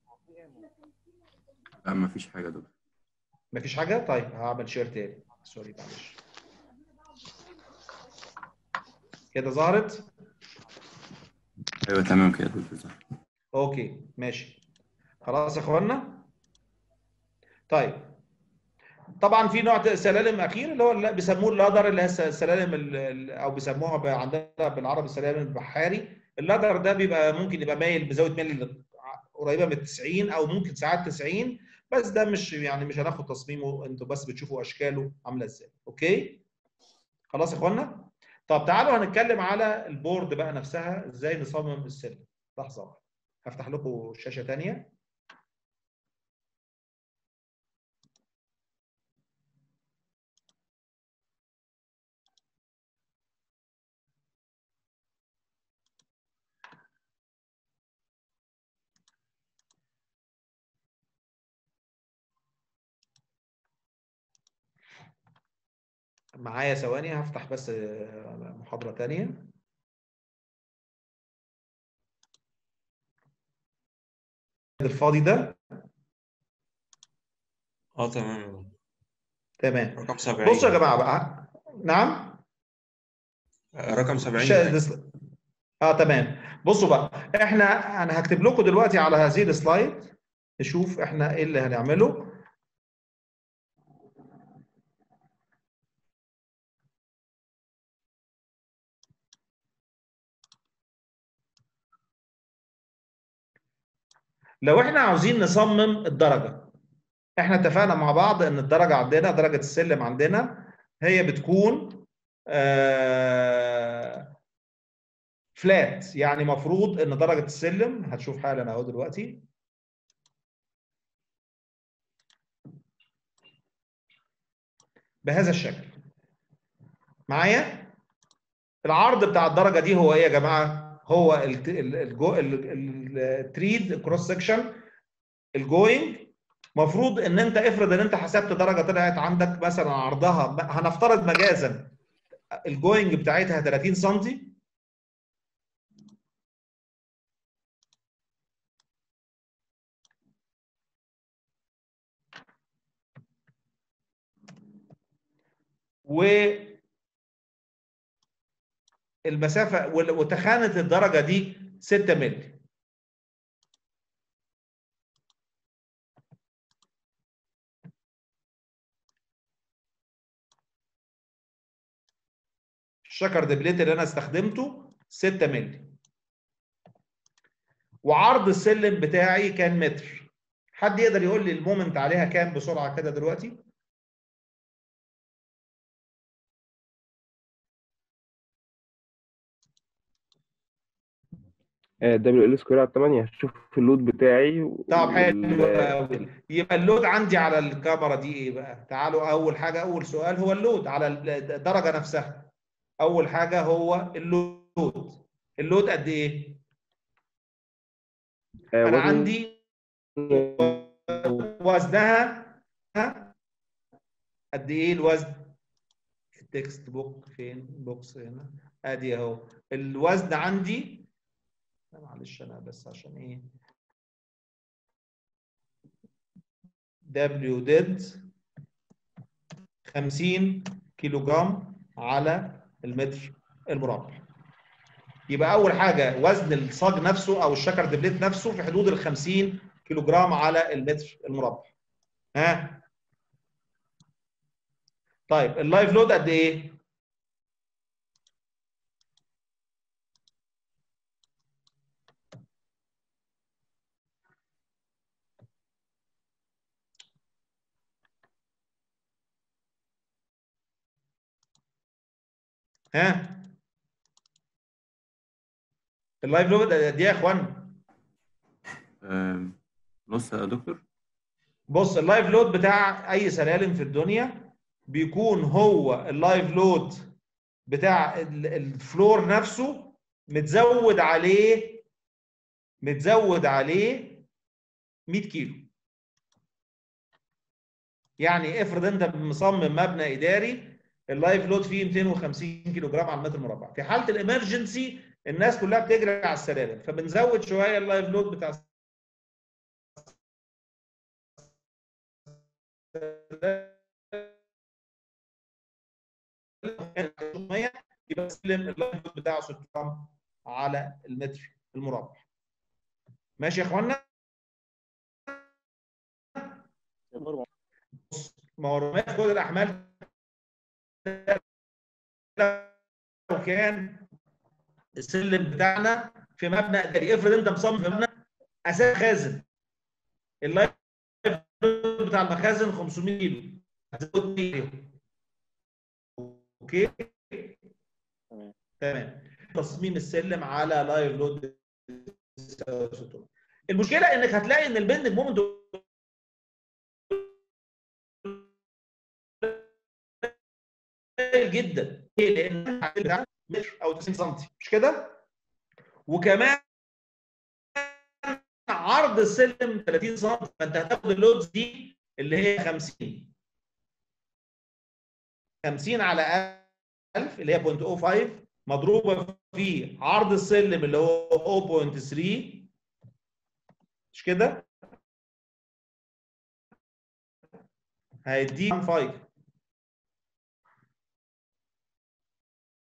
لا ما فيش حاجة يا دكتور. مفيش حاجة؟ طيب هعمل share تاني. sorry معلش. كده ظهرت؟ أيوه تمام كده. okay ماشي. خلاص يا أخوانا؟ طيب. طبعا في نوع سلالم أخير اللي هو اللي بيسموه ال ladder اللي هي السلالم ال- ال- أو بيسموها عندنا بالعربي السلالم البحاري. ال ladder ده بيبقى ممكن يبقى مايل بزاوية ميل قريبة من 90 أو ممكن ساعات 90 بس ده مش يعني مش هناخد تصميمه أنتوا بس بتشوفوا أشكاله عاملة إزاي. okay؟ خلاص يا إخوانا؟ طب تعالوا هنتكلم على البورد بقى نفسها إزاي نصمم السلم. لحظة واحدة. هفتح لكم شاشة ثانية معايا ثواني هفتح بس آه، محاضرة تانية. الفاضي ده؟ آه تمام. تمام. رقم 70 بصوا يا جماعة بقى. نعم؟ رقم 70 شا- دس- آه تمام. بصوا بقى إحنا أنا هكتب لكم دلوقتي على هذه السلايد نشوف إحنا إيه اللي هنعمله. لو إحنا عاوزين نصمم الدرجة إحنا اتفقنا مع بعض إن الدرجة عندنا درجة السلم عندنا هي بتكون آه فلات يعني مفروض إن درجة السلم هتشوف حالا أهو دلوقتي. بهذا الشكل. معايا؟ العرض بتاع الدرجة دي هو إيه يا جماعة؟ هو ال tread cross section ال going مفروض إن أنت افرض إن أنت حسبت درجة طلعت عندك مثلا عرضها هنفترض مجازا. الجوينج بتاعتها 30 سم. و المسافة وتخانه الدرجة دي 6 مللي. الشكر دبليت اللي أنا استخدمته 6 مللي. وعرض السلم بتاعي كان متر. حد يقدر يقول لي المومنت عليها كام بسرعة كده دلوقتي؟ W L square على 8 هشوف ال load بتاعي طب حلو. قوي يبقى ال load عندي على الكاميرا دي إيه بقى؟ تعالوا أول حاجة أول سؤال هو ال load على الدرجة نفسها. أول حاجة هو ال load. ال load قد إيه؟ آه، أنا عندي وزنها ها؟ قد إيه الوزن؟ ال textbook فين؟ books هنا. أدي أهو. الوزن عندي معلش أنا بس عشان إيه. دبليو ديد 50 كيلو جرام على المتر المربع. يبقى أول حاجة وزن الصاج نفسه أو ال checkered plate نفسه في حدود ال 50 كيلو جرام على المتر المربع. ها؟ طيب ال live load قد إيه؟ ها؟ اللايف لود قد إيه يا إخوان. آم، نص يا دكتور. بص ال live load بتاع أي سلالم في الدنيا بيكون هو ال live load بتاع ال- ال floor نفسه متزود عليه متزود عليه 100 كيلو. يعني افرض أنت مصمم مبنى إداري ال live load فيه 250 كيلو جرام على المتر مربع. في حالة ال emergency الناس كلها بتجري على السلالم فبنزود شوية ال live load بتاع السلالم يبقى السلم ال live load بتاعه 6 جرام على المتر المربع. ماشي يا إخوانا؟ ما هو الأحمال لو كان السلم بتاعنا في مبنى اداري افرض انت مصمم في مبنى أساسا مخازن. ال live بتاع المخازن 500 كيلو. أوكي؟ تمام. تصميم السلم على live load. المشكلة إنك هتلاقي إن ال bending moment قليل جدا ليه؟ لأن متر أو 90 سم مش كده؟ وكمان عرض السلم 30 سم فأنت هتاخد ال loads دي اللي هي 50 50 على 1000 اللي هي 0.05 مضروبة في عرض السلم اللي هو 0.3 مش كده؟ هيديك 5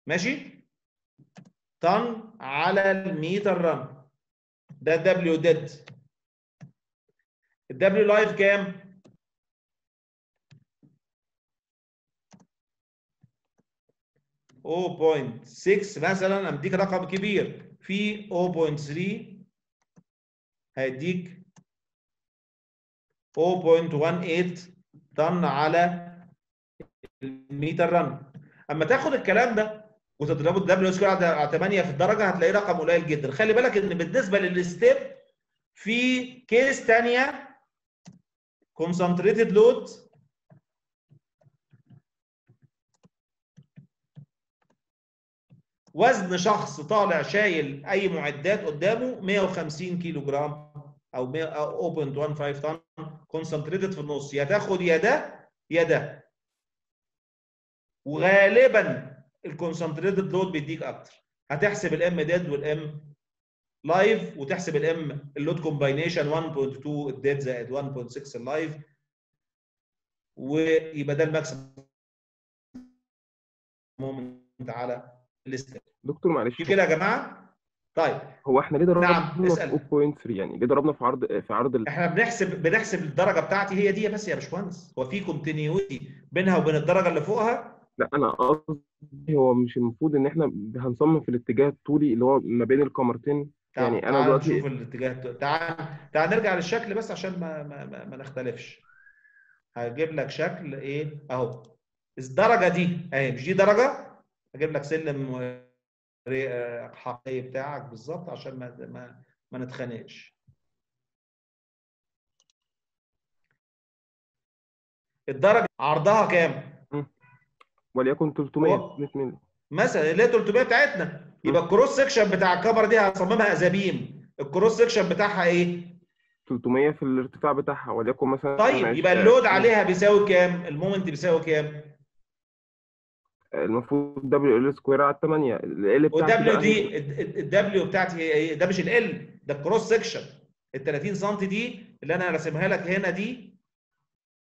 ماشي؟ طن على ال meter run ده W dead ال W live كام؟ O point 6 مثلا اديك رقم كبير. في 0.3 هيديك 0.18 طن على ال meter run أما تاخد الكلام ده وتضربه ال W square على 8 في الدرجة هتلاقيه رقم قليل جدا. خلي بالك إن بالنسبة لل step في case ثانية concentrated load وزن شخص طالع شايل أي معدات قدامه 150 كيلو جرام أو 100 أو 0.15 طن concentrated في النص. يا تاخد يا ده يا ده. وغالبا ال concentrated load بيديك أكتر. هتحسب ال M dead وال M live وتحسب ال M ال load combination 1.2 ال dead زائد 1.6 ال live ويبقى ده ال maximum moment على ال step دكتور معلش كده يا جماعة؟ طيب. هو إحنا ليه ضربنا نعم، في اسأل. 0.3 يعني ليه ضربنا في عرض في عرض ال... إحنا بنحسب بنحسب الدرجة بتاعتي هي دي بس يا باشمهندس. هو في continuity بينها وبين الدرجة اللي فوقها؟ لا أنا قصدي هو مش المفروض إن إحنا هنصمم في الاتجاه الطولي اللي هو ما بين الكمرتين. تعال يعني أنا تعال دلوقتي- نشوف الاتجاه تعال تعال نرجع للشكل بس عشان ما ما, ما, ما نختلفش. هجيب لك شكل إيه؟ أهو. الدرجه دي أهي مش دي درجة؟ هجيب لك سلم آه، حقيقي بتاعك بالظبط عشان ما ما, ما نتخانقش. الدرجة عرضها كام؟ وليكن 300 هو- 300 مللي. مثلا اللي هي 300 بتاعتنا. يبقى ال cross section بتاع الكمرة دي هتصممها as a beam. ال cross section بتاعها إيه؟ 300 في الارتفاع بتاعها وليكن مثلا طيب يبقى ال load عليها بيساوي كام؟ ال moment بيساوي كام؟ المفروض W L square على 8 ال هي- دي ال W بتاعتي هي إيه؟ ده مش ال ده ال cross section ال 30 سم دي اللي أنا راسمها لك هنا دي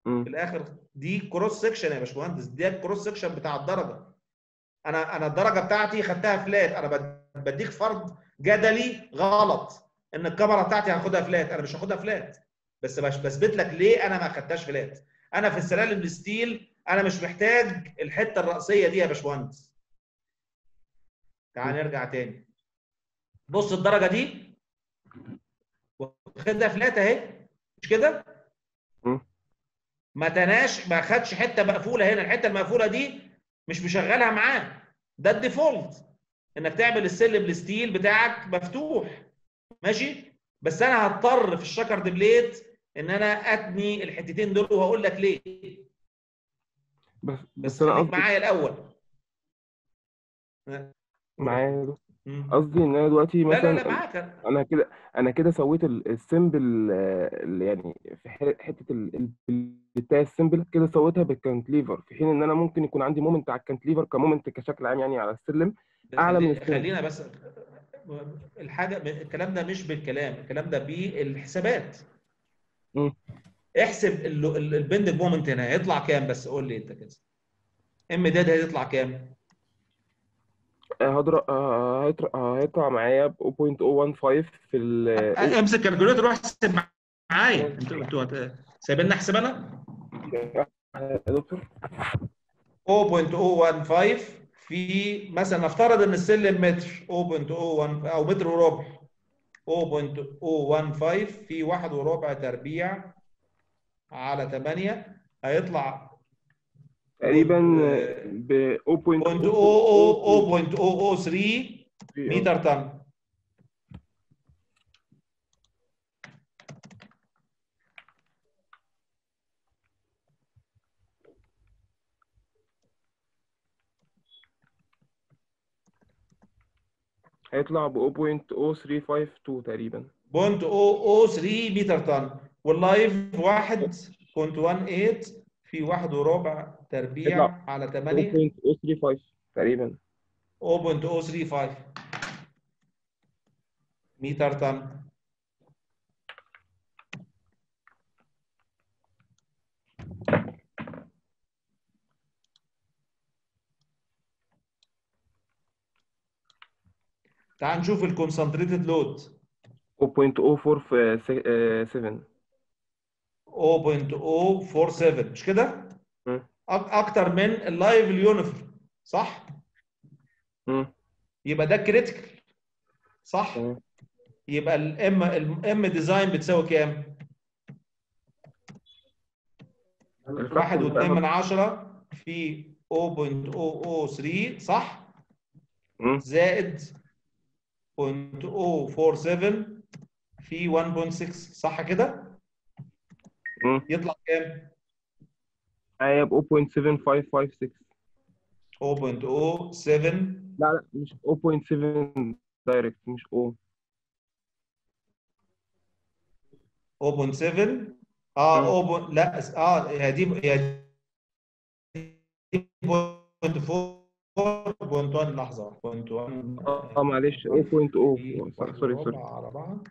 في الآخر دي cross section يا باشمهندس ده ال cross section بتاع الدرجة. أنا أنا الدرجة بتاعتي خدتها flat أنا بد- بديك فرض جدلي غلط إن الكمرة بتاعتي هاخدها flat أنا مش هاخدها flat بس بثبت لك ليه أنا ما خدتهاش flat أنا في السلالم ال steel أنا مش محتاج الحتة الرئيسيه دي يا باشمهندس. تعال نرجع تاني. بص الدرجة دي. واخدها flat أهي. مش كده. ما تناش ما خدش حتة مقفولة هنا. الحتة المقفولة دي مش مشغلها معاه. ده ال default. إنك تعمل السلم ال steel بتاعك مفتوح. ماشي؟ بس أنا هضطر في ال chequered plate إن أنا أتني الحتتين دول وهقول لك ليه. بس بس أنا معايا الأول. معايا. قصدي إن أنا دلوقتي لا لا لا مثلا معاك. أنا كده أنا كده سويت ال- ال simple آه، يعني في ح- حتة ال- ال- بتاع ال simple كده سويتها بال cantilever في حين إن أنا ممكن يكون عندي moment على ال cantilever ك moment كشكل عام يعني على السلم أعلى من خلي-. خلينا بس الحاجة الكلام ده مش بالكلام الكلام ده بالحسابات. مم. احسب ال- ال- ال bending moment هنا هيطلع كام؟ بس قول لي أنت كده. M dead هيطلع كام؟ هيطلع آه، هيطلع معايا ب 0.015 في ال امسك calculator روح احسب معايا. أنتوا أنتوا هت- سايبيني احسب أنا؟ يا دكتور. 0.015 في مثلا نفترض إن السلم متر 0.01 أو متر وربع. 0.015 في واحد وربع تربيع على 8 هيطلع تقريبا ب 0.003 متر طن هيطلع ب 0.0352 تقريبا. 0.003 متر طن واللايف 1.18 في واحد وربع تربيع على 8 0.035 تقريبا. 0.035 متر طن تعال نشوف ال concentrated load 0.04 في س- آه، 7 0.047 مش كده؟ أكتر من ال live ال uniform صح؟ يبقى ده critical صح؟ يبقى ال M ال M design بتساوي كام؟ واحد واتنين من عشرة في 0.003 صح؟ زائد 0.047 في 1.6 صح كده؟ يطلع كام؟ ب 0.7556 0.07 لا لا مش 0.7 دايركت مش O. 0.7 آه 0. لا آه هي دي هي دي 0.4 لحظة 0.1 آه معلش 0.0 sorry sorry على بعض.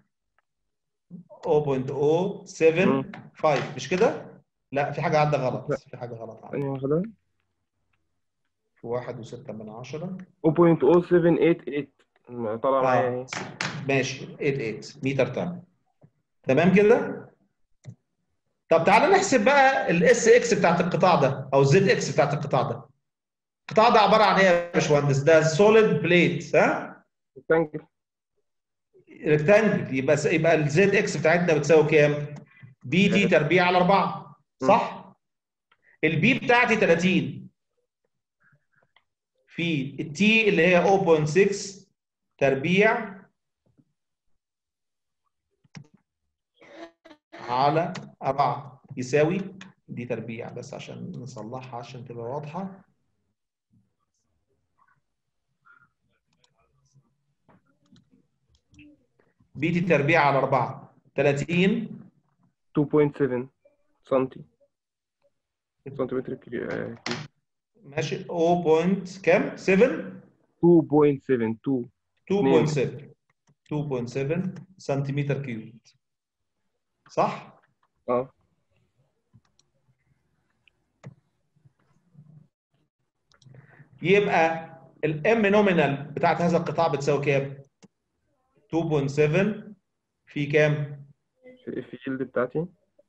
0.075 مش كده؟ لا في حاجة عدى غلط. في حاجة غلط ثانية واحدة. في 1.6 من 10 0.0788 طالعة معايا اهي ماشي. 88 متر طن تمام كده؟ طب تعالى نحسب بقى الاس إكس بتاعت القطاع ده أو الزد إكس بتاعت القطاع ده. القطاع ده عبارة عن إيه يا باشمهندس؟ ده solid plate ها؟ rectangle rectangle يبقى يبقى الزد إكس بتاعتنا بتساوي كام؟ b t تربيع على 4 صح؟ ال b بتاعتي 30 في التي اللي هي 0.6 تربيع على 4 يساوي دي تربيع بس عشان نصلحها عشان تبقى واضحة. بي تي تربيع على 4 30 2.7 سنتي. سنتيمتر كيلو آه،. ماشي. 0. point كام؟ 7 2.7 2 2.7 2.7 سنتيمتر cube. صح؟ آه. يبقى ال M nominal بتاعت هذا القطاع بتساوي كام؟ 2.7 في كام؟ ال yield بتاعتي.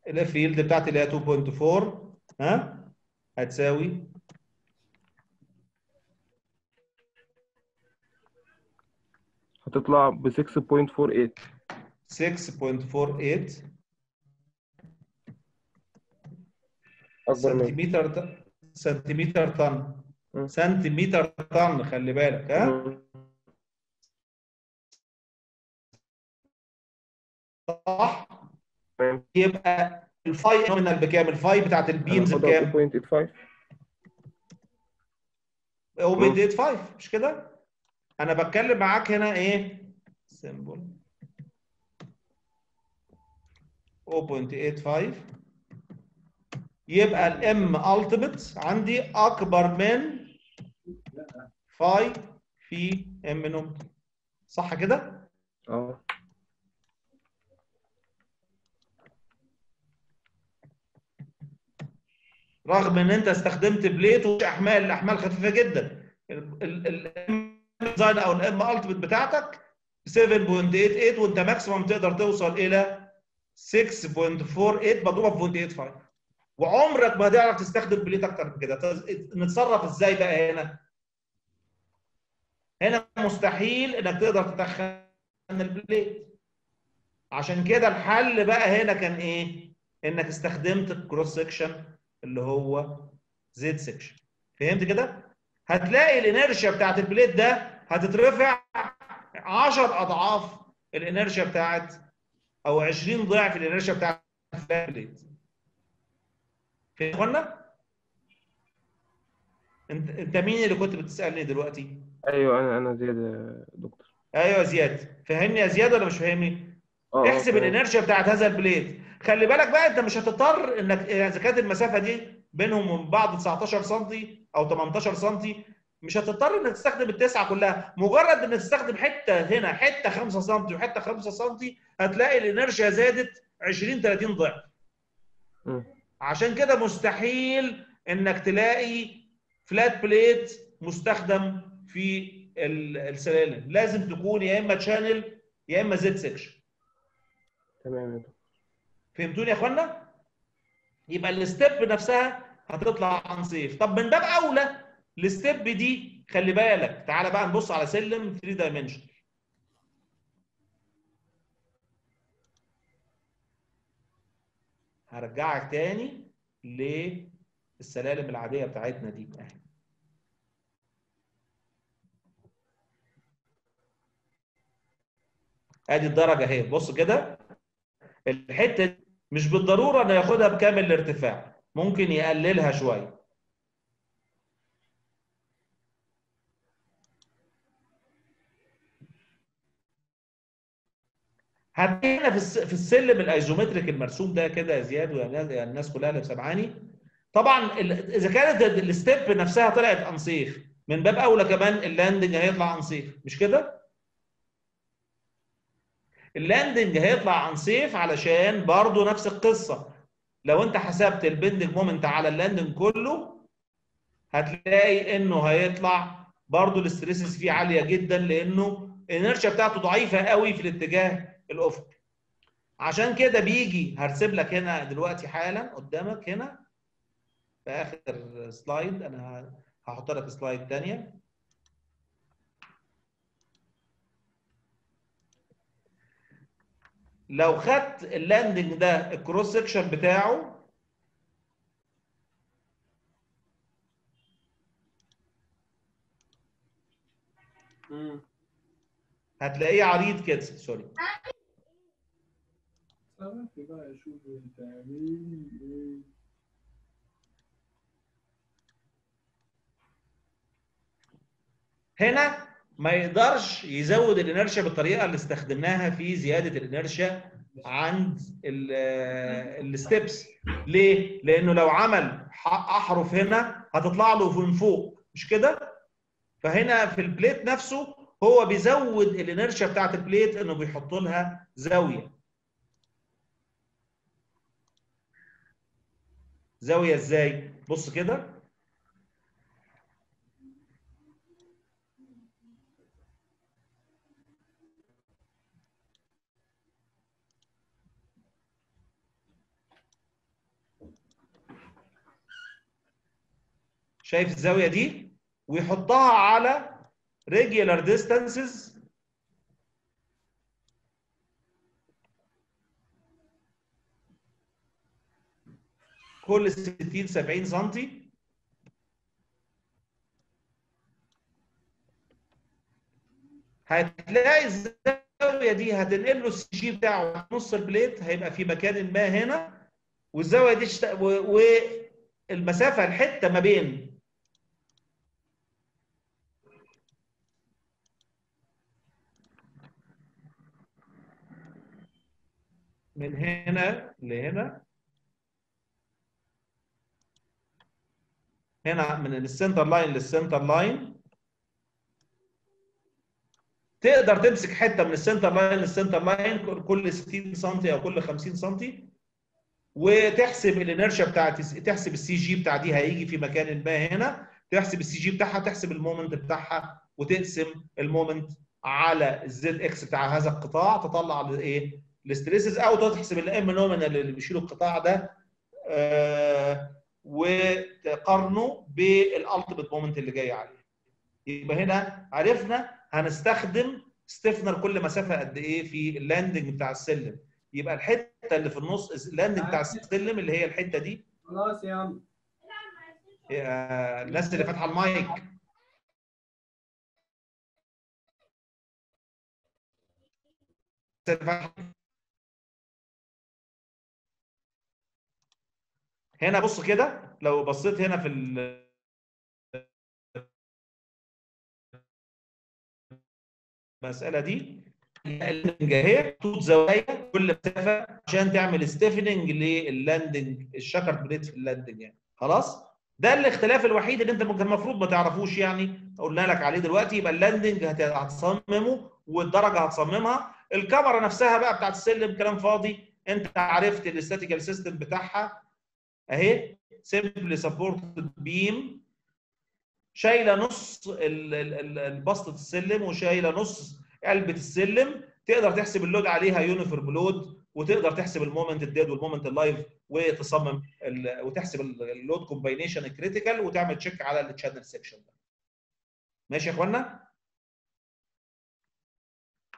ال F yield بتاعتي اللي هي 2.4 ها؟ هتساوي. هتطلع ب 6.48 6.48 أكبر من سنتيمتر سنتيمتر طن. سنتيمتر طن خلي بالك ها؟ صح. يبقى ال phi nominal بكام؟ ال phi بتاعت ال beams بكام؟ 0.85 0.85 مش كده؟ أنا بتكلم معاك هنا إيه؟ simple 0.85 يبقى ال M ultimate عندي أكبر من phi في M nom صح كده؟ آه. رغم إن أنت استخدمت plate واحمال الاحمال خفيفة جدا. design أو ال M ultimate بتاعتك 7.88 وأنت maximum تقدر توصل إلى 6.48 مضروبة في 0.85 وعمرك ما هتعرف تستخدم plate أكتر من كده. طب نتصرف إزاي بقى هنا؟ هنا مستحيل إنك تقدر تدخل ال plate. عشان كده الحل بقى هنا كان إيه؟ إنك استخدمت ال cross section اللي هو Z section فهمت كده؟ هتلاقي ال inertia بتاعت ال plate ده هتترفع 10 أضعاف ال inertia بتاعت أو 20 ضعف ال inertia بتاعت البليت. فهمت يا إخوانا؟ انت أنت مين اللي كنت بتسألني دلوقتي؟ أيوه أنا أنا زياد يا دكتور. أيوه يا زياد. فهمني يا زياد ولا مش فاهمني؟ آه آه، احسب. الإنرشيا بتاعت هذا البليت. خلي بالك بقى انت مش هتضطر انك إذا كانت المسافة دي بينهم وبين بعض 19 سم أو 18 سم مش هتضطر إنك تستخدم التسعة كلها. مجرد إنك تستخدم حتة هنا حتة 5 سم وحتة 5 سم هتلاقي ال inertia زادت 20 30 ضعف. عشان كده مستحيل إنك تلاقي flat plate مستخدم في ال- السلالم. لازم تكون يا إما channel يا إما Z section تمام يا دكتور. فهمتوني يا اخوانا؟ يبقى ال step نفسها هتطلع unsafe طب من باب أولى ال step دي خلي بالك تعالى بقى نبص على سلم 3 dimension هرجعك تاني للسلالم العادية بتاعتنا دي. أهي. أدي الدرجة أهي. بص كده الحتة دي مش بالضرورة إنه ياخدها بكامل الارتفاع ممكن يقللها شوية هتلاقينا في الس- في السلم ال isometric المرسوم ده كده يا زياد ويا ناس- يا الناس كلها اللي سامعاني طبعا إذا كانت ال- step نفسها طلعت unsafe من باب أولى كمان ال landing هيطلع unsafe مش كده؟ ال landing هيطلع unsafe علشان برضو نفس القصة. لو انت حسبت ال bending moment على ال landing كله هتلاقي انه هيطلع برضو ال stresses فيه عالية جدا لأنه ال inertia بتاعته ضعيفة قوي في الاتجاه الافقي عشان كده بيجي هرسم لك هنا دلوقتي حالا قدامك هنا في آخر slide أنا هحط لك slide ثانية لو خدت ال landing ده ال cross section بتاعه هتلاقيه عريض كده sorry. هنا ما يقدرش يزود ال inertia بالطريقة اللي استخدمناها في زيادة ال inertia عند ال steps ليه؟ لأنه لو عمل أحرف هنا هتطلع له من فوق مش كده؟ فهنا في ال plate نفسه هو بيزود ال inertia بتاعت ال plate إنه بيحط لها زاوية زاوية إزاي؟ بص كده شايف الزاوية دي؟ ويحطها على regular distances. كل 60 70 سنتي. هتلاقي الزاوية دي هتنقل له ال CG بتاعه نص ال plate هيبقى في مكان ما هنا. والزاوية دي. والمسافة الحتة ما بين من هنا لهنا. هنا من ال center line لل center line تقدر تمسك حتة من ال center line لل center line كل 60 سم أو كل 50 سم وتحسب ال inertia بتاعت تحسب ال CG بتاع دي هيجي في مكان ما هنا. تحسب ال CG بتاعها تحسب ال moment بتاعها وتقسم ال moment على ال Zx بتاع هذا القطاع تطلع الايه ال stresses أو تحسب ال M nominal اللي بيشيلوا القطاع ده آه وتقارنه بال ultimate moment اللي جاي عليه. يبقى هنا عرفنا هنستخدم stiffener كل مسافة قد إيه في ال landing بتاع السلم. يبقى الحتة اللي في النص ال landing بتاع السلم اللي هي الحتة دي. خلاص يا عم. الناس اللي فاتحة المايك. هنا بص كده لو بصيت هنا في ال- المسألة دي ال landing اهي تحط زوايا كل مسافة عشان تعمل stiffening لل landing ال checkered plate في ال landing يعني. خلاص؟ ده الاختلاف الوحيد اللي انت ممكن المفروض ما تعرفوش يعني. قلنا لك عليه دلوقتي يبقى ال landing هت- هتصممه والدرجة هتصممها. الكمرة نفسها بقى بتاعت السلم كلام فاضي. انت عرفت ال statical system بتاعها. اهي simply supported beam شايلة نص ال- ال- ال- البسطة السلم وشايلة نص قلبه السلم. تقدر تحسب ال load عليها uniform load وتقدر تحسب المومنت الديد والمومنت اللايف وتصمم وتحسب ال- load combination ال critical وتعمل check على ال channel section ده. ماشي يا إخوانا؟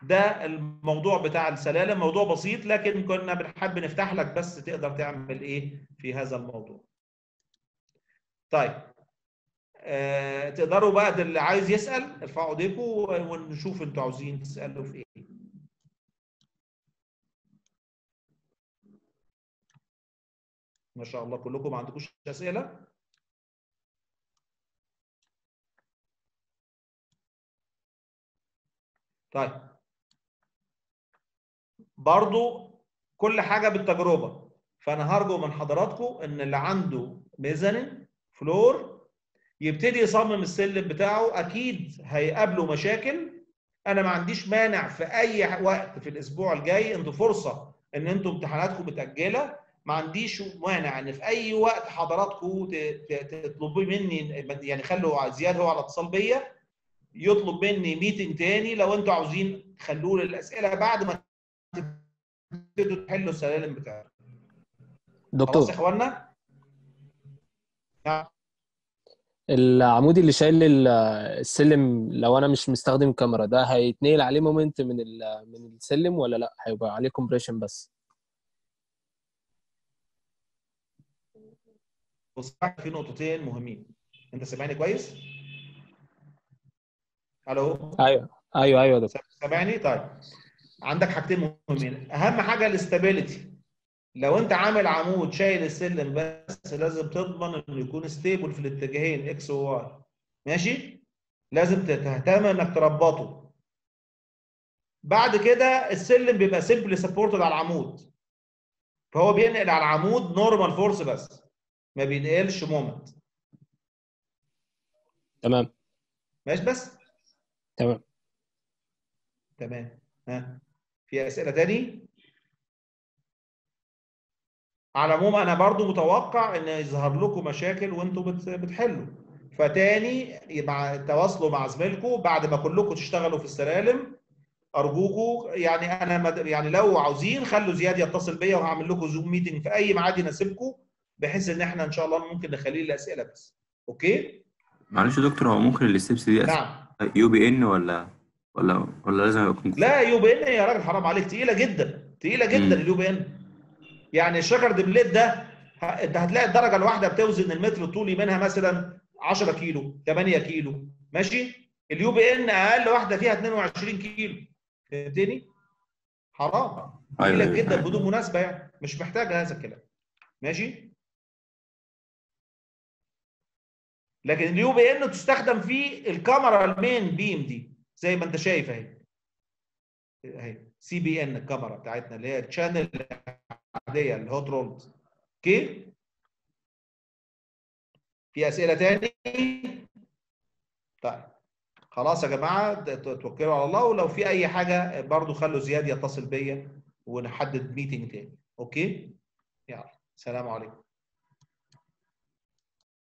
ده الموضوع بتاع السلالم موضوع بسيط لكن كنا بنحب نفتح لك بس تقدر تعمل إيه في هذا الموضوع. طيب آه، تقدروا بقى اللي عايز يسأل ارفعوا ايديكم ونشوف أنتوا عاوزين تسألوا في إيه. ما شاء الله كلكم ما عندكوش أسئلة؟ طيب. برضو كل حاجة بالتجربة. فأنا هرجو من حضراتكم إن اللي عنده mezzanine floor يبتدي يصمم السلم بتاعه أكيد هيقابله مشاكل. أنا ما عنديش مانع في أي وقت في الأسبوع الجاي أنتوا فرصة إن أنتوا امتحاناتكم متأجلة. ما عنديش مانع إن في أي وقت حضراتكم تطلبوا مني يعني خلوا زياد هو على اتصال بيا يطلب مني meeting تاني. لو أنتوا عاوزين تخلوا لي الاسئله بعد ما تبتدوا تحلوا السلالم بتاعتكم خلاص يا دكتور اخوانا نعم. العمود اللي شايل ال- السلم لو أنا مش مستخدم كمرة ده هيتنقل عليه moment من من السلم ولا لأ؟ هيبقى عليه compression بس. بص في نقطتين مهمين. أنت سامعني كويس؟ ألو؟ أيوه أيوه أيوه دكتور. سامعني؟ طيب. عندك حاجتين مهمين. أهم حاجة ال stability. لو أنت عامل عمود شايل السلم بس لازم تضمن إنه يكون stable في الاتجاهين X و Y ماشي؟ لازم تهتم إنك تربطه. بعد كده السلم بيبقى simply supported على العمود. فهو بينقل على العمود normal force بس. ما بينقلش moment تمام. ماشي بس؟ تمام. تمام. ها؟ في أسئلة تاني؟ على العموم أنا برضو متوقع إن يظهر لكم مشاكل وأنتم بت- بتحلوا. فتاني مع تواصلوا مع زميلكم بعد ما كلكم تشتغلوا في السلالم. أرجوكم يعني أنا مد... يعني لو عاوزين خلوا زياد يتصل بيا وهعمل لكم Zoom meeting في أي ميعاد يناسبكم بحيث إن إحنا إن شاء الله ممكن نخليه الاسئله بس. okay؟ معلش يا دكتور هو ممكن ال steps دي نعم. UPN ولا ولا ولا لازم يكون لا UPN يا راجل حرام عليك. تقيلة جدا تقيلة جدا. ال UPN يعني ال checkered plate ده انت هتلاقي الدرجة الواحدة بتوزن المتر الطولي منها مثلا 10 كيلو 8 كيلو. ماشي؟ ال UPN أقل واحدة فيها 22 كيلو. فهمتني؟ حرام. أيوة، تقيلة أيوة، جدا فاهم. بدون مناسبة يعني. مش محتاج هذا الكلام. ماشي؟ لكن ال UPN تستخدم في الكمرة ال main beam دي. زي ما انت شايف اهي. اهي UPN الكمرة بتاعتنا اللي هي ال channel العادية ال hot rolled okay؟ في أسئلة تاني؟ طيب خلاص يا جماعة توكلوا على الله. ولو في أي حاجة برضو خلوا زياد يتصل بيا ونحدد meeting تاني. okay؟ يلا سلام عليكم.